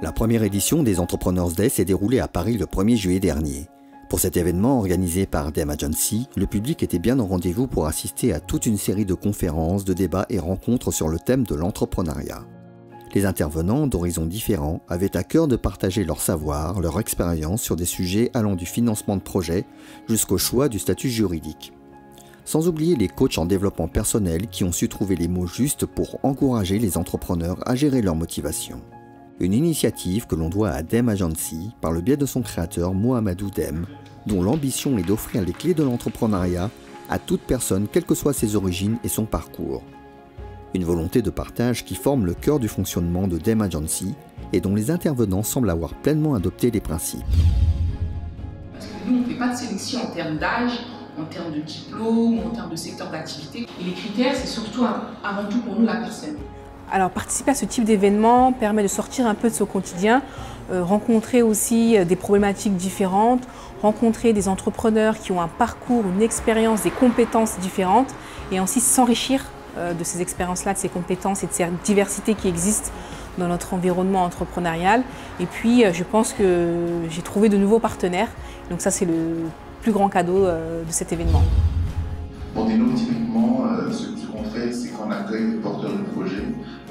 La première édition des Entrepreneurs Day s'est déroulée à Paris le 1er juillet dernier. Pour cet événement organisé par Dem Agency, le public était bien au rendez-vous pour assister à toute une série de conférences, de débats et rencontres sur le thème de l'entrepreneuriat. Les intervenants d'horizons différents avaient à cœur de partager leur savoir, leur expérience sur des sujets allant du financement de projets jusqu'au choix du statut juridique. Sans oublier les coachs en développement personnel qui ont su trouver les mots justes pour encourager les entrepreneurs à gérer leur motivation. Une initiative que l'on doit à Dem Agency par le biais de son créateur Mohamedou Dem, dont l'ambition est d'offrir les clés de l'entrepreneuriat à toute personne quelles que soient ses origines et son parcours. Une volonté de partage qui forme le cœur du fonctionnement de Dem Agency et dont les intervenants semblent avoir pleinement adopté les principes. Parce que nous, on ne fait pas de sélection en termes d'âge, en termes de diplôme, en termes de secteur d'activité. Et les critères, c'est surtout avant tout pour nous la personne. Alors participer à ce type d'événement permet de sortir un peu de son quotidien, euh, rencontrer aussi euh, des problématiques différentes, rencontrer des entrepreneurs qui ont un parcours, une expérience, des compétences différentes et ainsi s'enrichir euh, de ces expériences-là, de ces compétences et de cette diversité qui existe dans notre environnement entrepreneurial. Et puis je pense que j'ai trouvé de nouveaux partenaires. Donc ça c'est le plus grand cadeau de cet événement. Pour des ce fait, c'est qu'on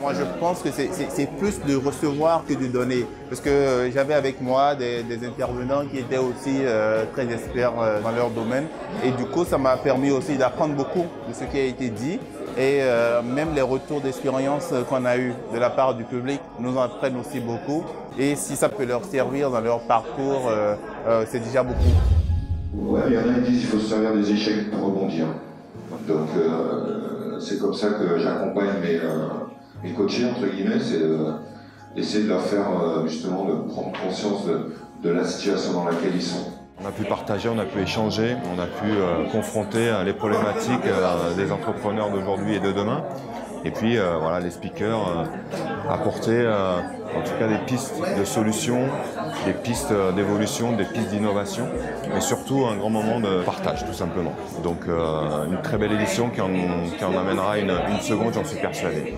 moi, je pense que c'est plus de recevoir que de donner. Parce que euh, j'avais avec moi des, intervenants qui étaient aussi euh, très experts euh, dans leur domaine. Et du coup, ça m'a permis aussi d'apprendre beaucoup de ce qui a été dit. Et même les retours d'expérience qu'on a eu de la part du public nous en apprennent aussi beaucoup. Et si ça peut leur servir dans leur parcours, c'est déjà beaucoup. Ouais, il y en a qui disent qu'il faut se servir des échecs pour rebondir. Donc, c'est comme ça que j'accompagne mes et coacher, entre guillemets, c'est essayer de leur faire euh, justement de prendre conscience de, la situation dans laquelle ils sont. On a pu partager, on a pu échanger, on a pu euh, confronter euh, les problématiques des entrepreneurs d'aujourd'hui et de demain. Et puis voilà, les speakers apporter en tout cas des pistes de solutions, des pistes d'évolution, des pistes d'innovation, et surtout un grand moment de partage tout simplement. Donc une très belle édition qui en, amènera une seconde, j'en suis persuadé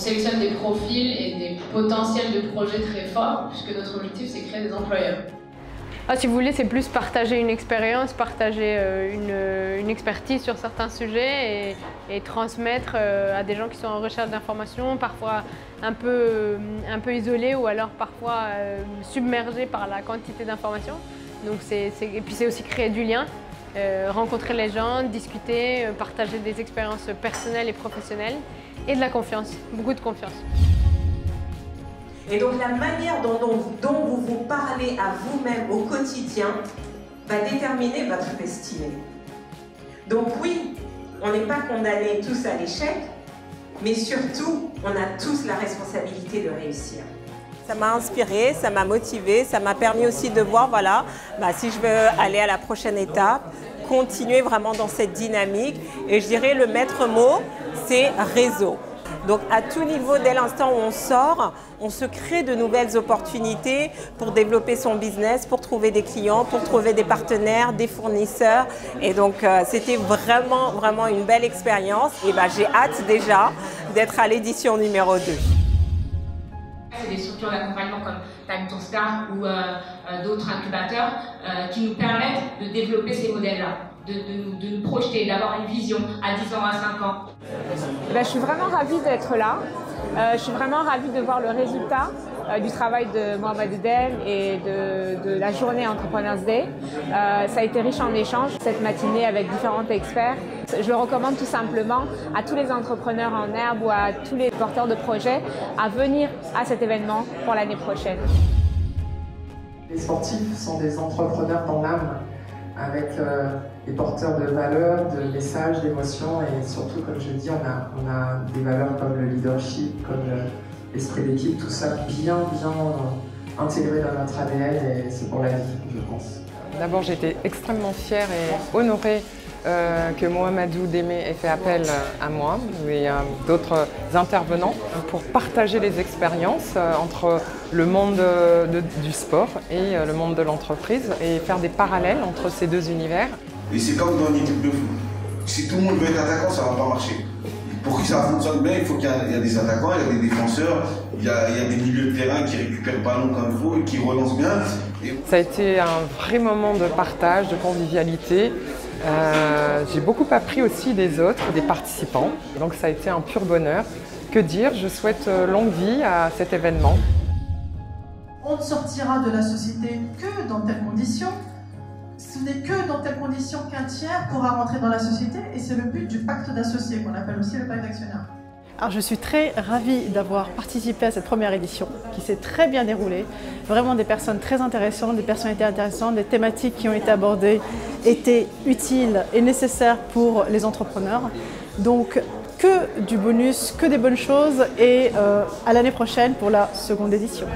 sélectionne des profils et des potentiels de projets très forts, puisque notre objectif, c'est créer des employeurs. Ah, si vous voulez, c'est plus partager une expérience, partager euh, une, expertise sur certains sujets et, transmettre euh, à des gens qui sont en recherche d'informations, parfois un peu, un peu isolés ou alors parfois euh, submergés par la quantité d'informations. Et puis c'est aussi créer du lien, rencontrer les gens, discuter, partager des expériences personnelles et professionnelles et de la confiance, beaucoup de confiance. Et donc la manière dont, vous vous parlez à vous-même au quotidien va déterminer votre destinée. Donc oui, on n'est pas condamnés tous à l'échec, mais surtout, on a tous la responsabilité de réussir. Ça m'a inspiré, ça m'a motivé, ça m'a permis aussi de voir, voilà, bah, si je veux aller à la prochaine étape, continuer vraiment dans cette dynamique. Et je dirais le maître mot, c'est réseau. Donc à tout niveau, dès l'instant où on sort, on se crée de nouvelles opportunités pour développer son business, pour trouver des clients, pour trouver des partenaires, des fournisseurs. Et donc euh, c'était vraiment, vraiment une belle expérience. Et ben, j'ai hâte déjà d'être à l'édition numéro 2 des structures d'accompagnement comme Time to Star ou euh, euh, d'autres incubateurs qui nous permettent de développer ces modèles-là de, nous projeter, d'avoir une vision à 10 ans, à 5 ans ben, Je suis vraiment ravie d'être là. Euh, je suis vraiment ravie de voir le résultat euh, du travail de Mohamed Edel et de, la journée Entrepreneurs Day. Euh, ça a été riche en échanges cette matinée avec différents experts. Je le recommande tout simplement à tous les entrepreneurs en herbe ou à tous les porteurs de projets à venir à cet événement pour l'année prochaine. Les sportifs sont des entrepreneurs dans l'âme avec euh, porteurs de valeurs, de messages, d'émotions et surtout, comme je dis, on a, on a des valeurs comme le leadership, comme l'esprit d'équipe, tout ça bien, bien intégré dans notre ADN et c'est pour la vie, je pense. D'abord, j'étais extrêmement fière et honorée euh, que Mohamedou Démé ait fait appel à moi et à d'autres intervenants pour partager les expériences euh, entre le monde du sport et euh, le monde de l'entreprise et faire des parallèles entre ces deux univers. Et c'est comme dans une équipe de foot. Si tout le monde veut être attaquant, ça ne va pas marcher. pour que ça fonctionne bien, il faut qu'il y, ait des attaquants, il y a des défenseurs, il y a, des milieux de terrain qui récupèrent le ballon comme il faut et qui relancent bien. Ça a été un vrai moment de partage, de convivialité. Euh, j'ai beaucoup appris aussi des autres, des participants. Donc ça a été un pur bonheur. Que dire? Je souhaite euh, longue vie à cet événement. On ne sortira de la société que dans telles conditions. Ce n'est que dans telles conditions qu'un tiers pourra rentrer dans la société et c'est le but du pacte d'associés qu'on appelle aussi le pacte d'actionnaire. Alors je suis très ravie d'avoir participé à cette première édition qui s'est très bien déroulée. Vraiment des personnes très intéressantes, des personnalités intéressantes, des thématiques qui ont été abordées étaient utiles et nécessaires pour les entrepreneurs. Donc que du bonus, que des bonnes choses et euh, à l'année prochaine pour la seconde édition.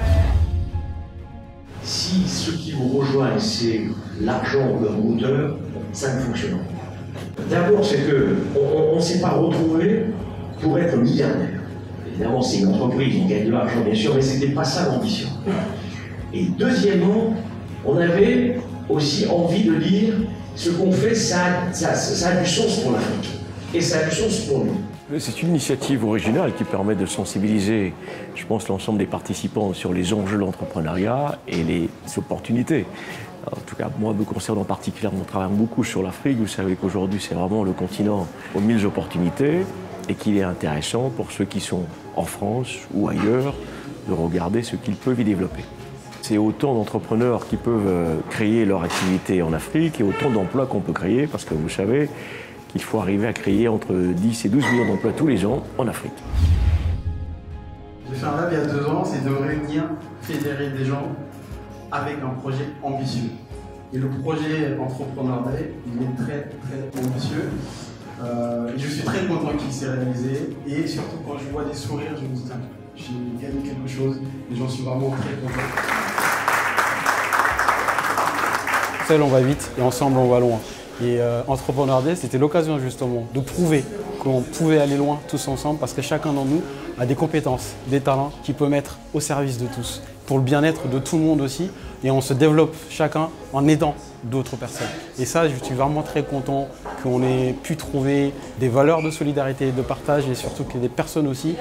Si ce qui vous rejoint c'est l'argent ou le moteur, ça ne fonctionne pas. D'abord c'est qu'on ne s'est pas retrouvé pour être milliardaire. Évidemment, c'est une entreprise, on gagne de l'argent, bien sûr, mais ce n'était pas ça l'ambition. Et deuxièmement, on avait aussi envie de dire ce qu'on fait, ça, ça, a du sens pour l'Afrique. Et ça a du sens pour nous. C'est une initiative originale qui permet de sensibiliser, je pense, l'ensemble des participants sur les enjeux de l'entrepreneuriat et les opportunités. En tout cas, moi, me concernant particulièrement, on travaille beaucoup sur l'Afrique. Vous savez qu'aujourd'hui, c'est vraiment le continent aux mille opportunités et qu'il est intéressant pour ceux qui sont en France ou ailleurs de regarder ce qu'ils peuvent y développer. C'est autant d'entrepreneurs qui peuvent euh, créer leur activité en Afrique et autant d'emplois qu'on peut créer parce que vous savez qu'il faut arriver à créer entre 10 et 12 millions d'emplois tous les ans en Afrique. J'ai fait un rêve il y a deux ans, c'est de réunir, fédérer des gens avec un projet ambitieux. Et le projet Entrepreneur Day, il est très très ambitieux. Euh, je suis très content qu'il s'est réalisé et surtout quand je vois des sourires, je me dis j'ai gagné quelque chose et j'en suis vraiment très content. Seul on va vite et ensemble on va loin. Et euh, Entrepreneur Day, c'était l'occasion justement de prouver qu'on pouvait aller loin tous ensemble parce que chacun d'entre nous a des compétences, des talents qu'il peut mettre au service de tous, pour le bien-être de tout le monde aussi. Et on se développe chacun en aidant d'autres personnes. Et ça, je suis vraiment très content qu'on ait pu trouver des valeurs de solidarité de partage et surtout que des personnes aussi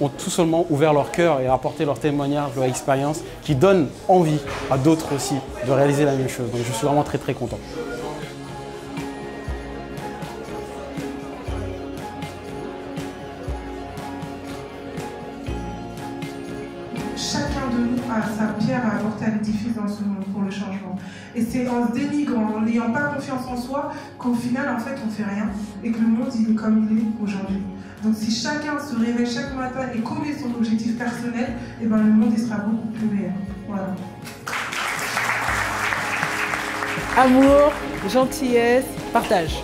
ont tout seulement ouvert leur cœur et apporté leur témoignage, leur expérience qui donnent envie à d'autres aussi de réaliser la même chose. Donc je suis vraiment très très content. A sa pierre à apporter à l'édifice dans ce monde pour le changement. Et c'est en se dénigrant, en n'ayant pas confiance en soi, qu'au final, en fait, on fait rien et que le monde, il est comme il est aujourd'hui. Donc si chacun se réveille chaque matin et connaît son objectif personnel, eh ben, le monde il sera beaucoup plus meilleur. Voilà. Amour, gentillesse, partage.